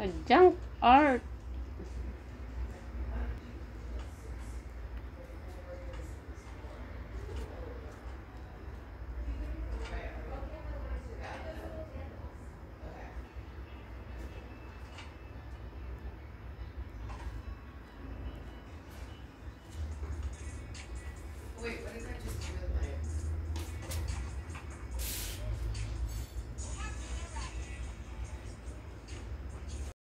A junk art.